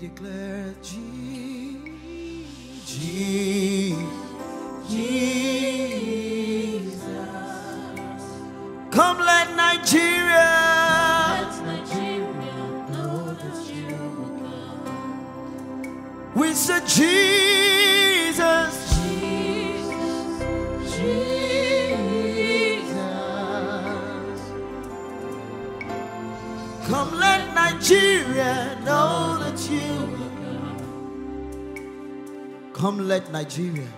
declare Jesus. Come let Nigeria. Let Nigeria know that you will come. We say Jesus. Jesus, Jesus. Come let Nigeria know that you come. let Nigeria.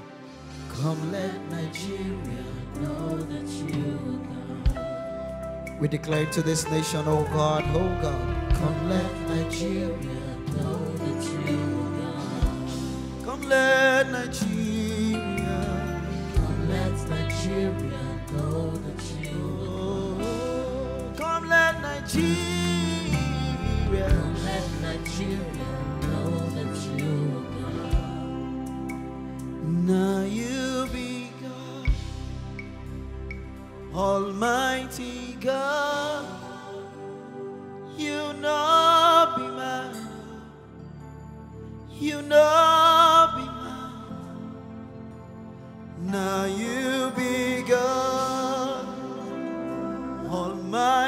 Come let Nigeria. Know that you will come. We declare to this nation, oh God, oh God. Come let Nigeria know that you will come. come let Nigeria. Come let Nigeria know that you will Oh, come let Nigeria. come. Let Nigeria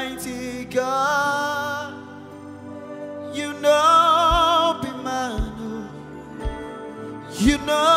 Almighty God. You know be man. oh. You know,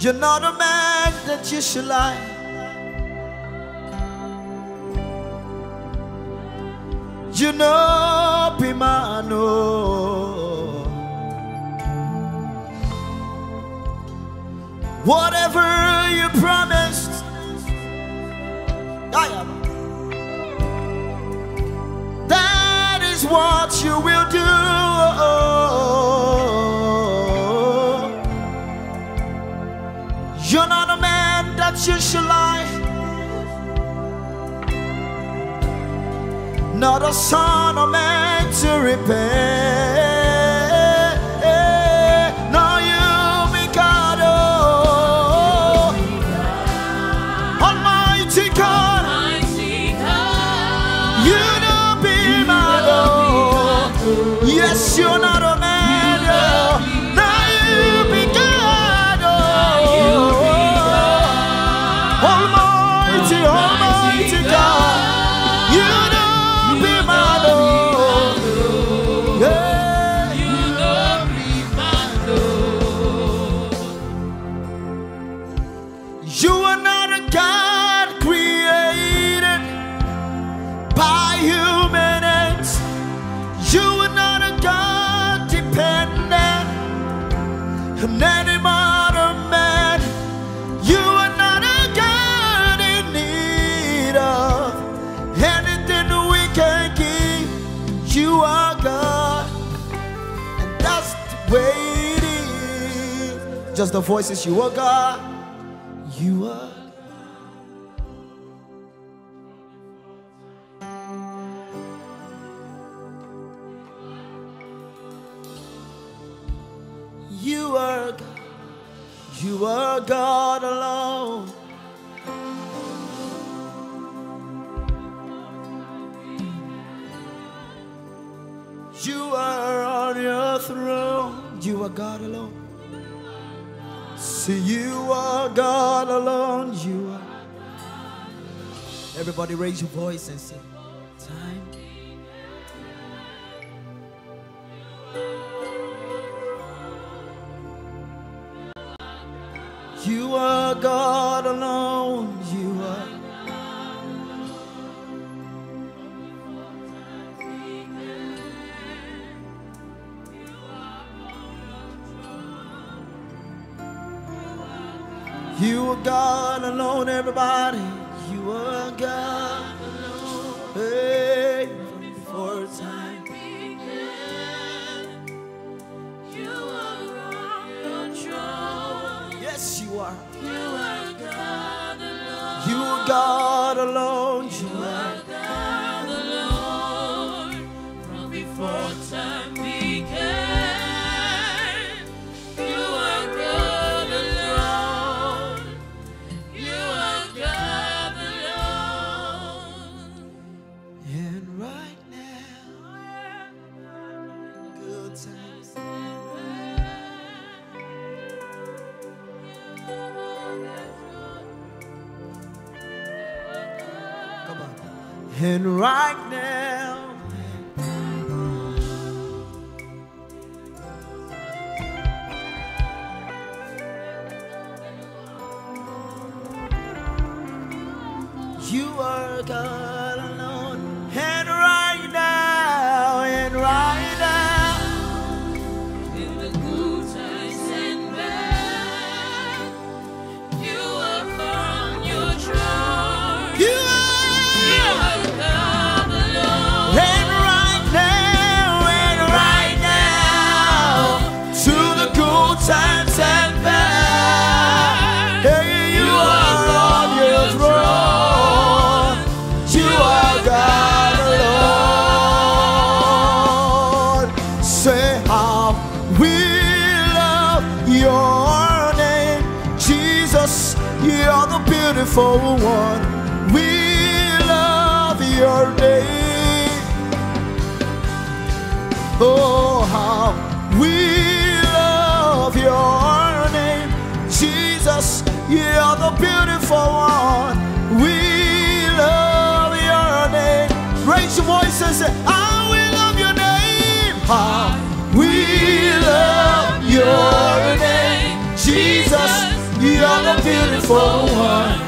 You're not a man that you should lie. You know, be man. oh. Whatever you promised, I am. That is what you will do. You should lie. Not a son of man to repay. Is. Just the voices, you are God. You are. God alone. See, you are God alone. You are. Everybody raise your voice and sing. Time. You are God alone. God alone, everybody. You are God alone. Hey, right now. And right now, beautiful one. We love your name. Oh, how we love your name, Jesus. You're the beautiful one. We love your name. Raise your voice and say, I will love your name. How we love your name, Jesus. Jesus. You're the beautiful one.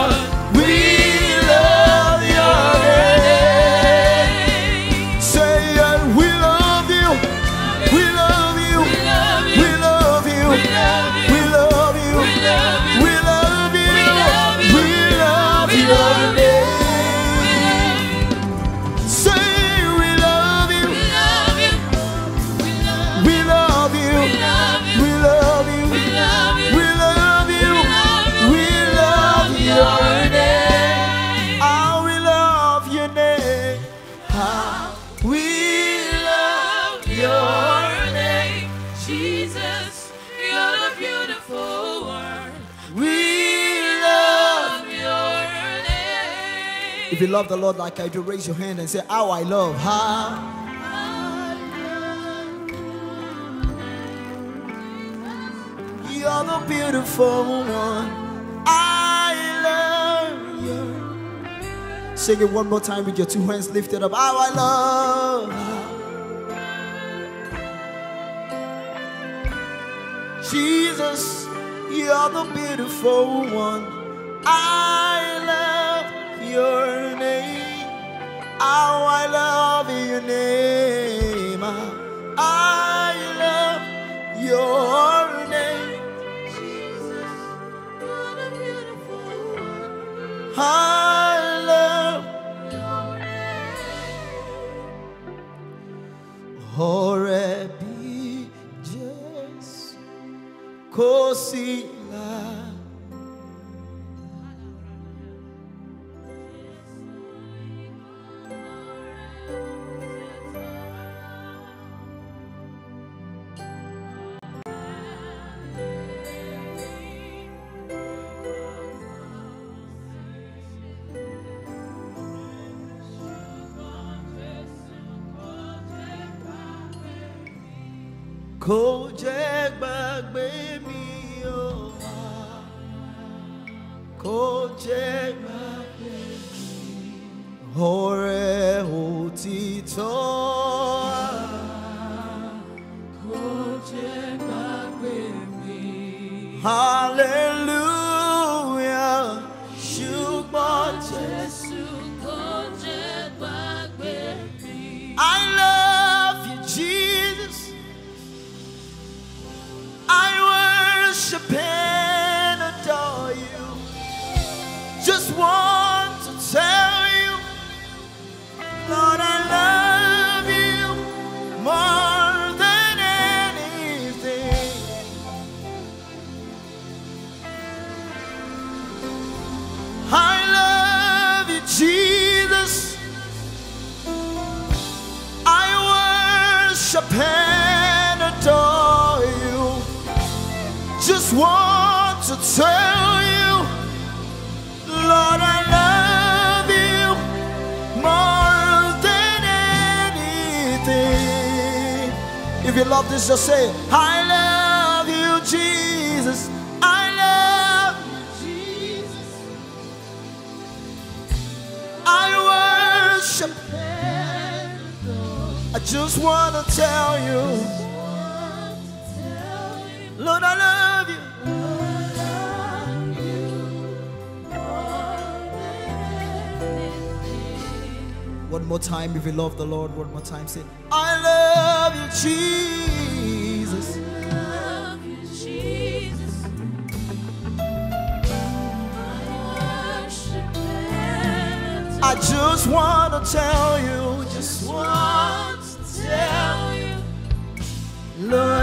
You love the Lord like I do, raise your hand and say, How I love. How. You're the beautiful one. I love you. Sing it one more time with your two hands lifted up. How I love. Jesus, you're the beautiful one. I your name. How I love your name. I love your name. You're the beautiful one. Kò jẹ́ gbàgbé mi o. Kò jẹ́ gbàgbé mi. Ọ̀rẹ́ òtítọ́ Just want to tell you, Lord, I love you more than anything. If you love this, just say, I love you, Jesus. I love you, Jesus. I worship I just wanna tell you, Lord, I love you. One more time, if you love the Lord, one more time, say, I love you, Jesus. Love you, Jesus. I I just wanna tell you, just want want to tell you Lord,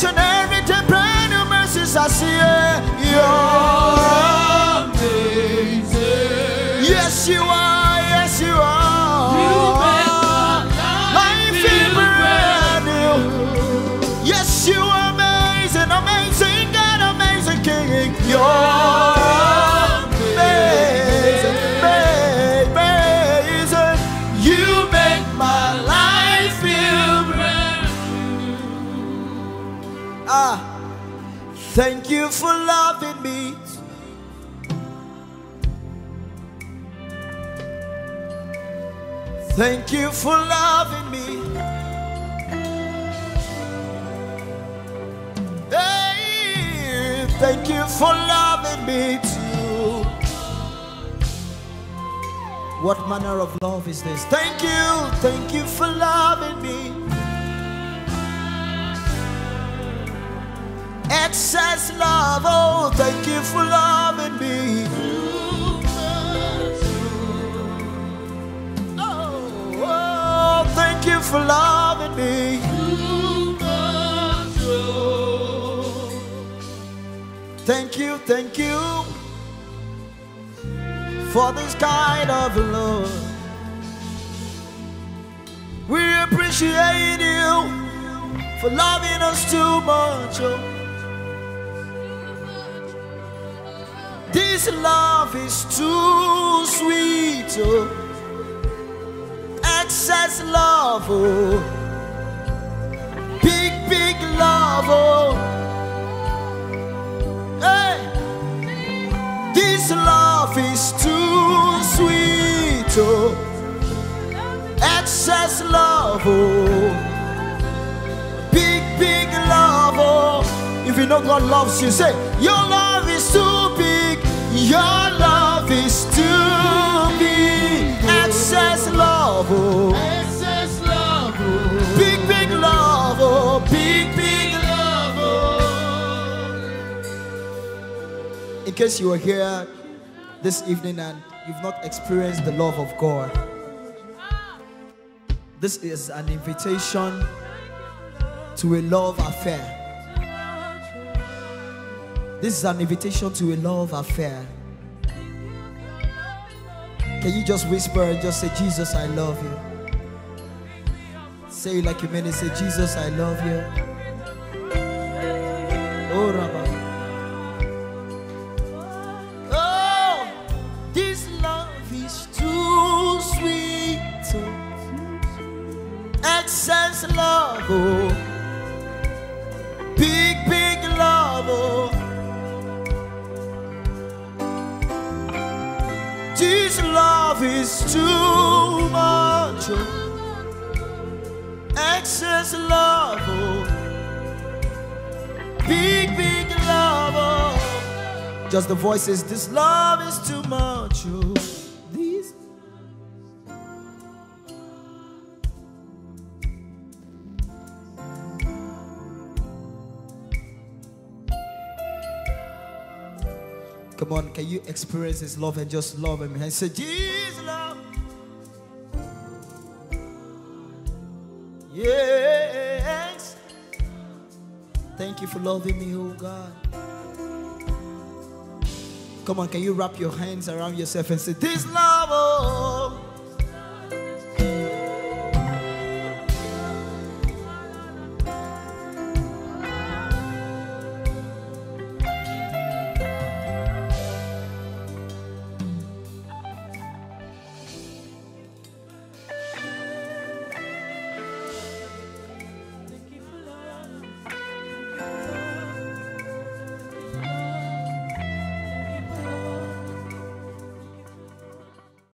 Each and every day, brand new mercies I see. You're Amazing. Yes, you are. Thank you for loving me. Thank you for loving me. Hey, thank you for loving me too. What manner of love is this? Thank you, thank you for loving me. Excess love, oh, thank you for loving me. Oh, oh, thank you for loving me. Thank you, thank you for this kind of love. We appreciate you for loving us too much. oh. This love is too sweet. Oh. Excess love. Oh. Big, big love. Oh. Hey. This love is too sweet. Oh. Excess love. Oh. Big, big love. Oh. If you know God loves you, say, Your love is too. Your love is to me excess love. Oh. Excess love, oh. Big, big love, oh. Big, big love, oh. In case you are here this evening and you've not experienced the love of God, this is an invitation to a love affair. This is an invitation to a love affair. Can you just whisper and just say, Jesus, I love you? Say it like you mean it. Say, Jesus, I love you. Oh, Rabbi. Big, big love, oh. Just the voices, this love is too much, oh. Come on, can you experience His love and just love Him and say, Jesus, loving me, oh God. Come on, can you wrap your hands around yourself and say, This love, oh.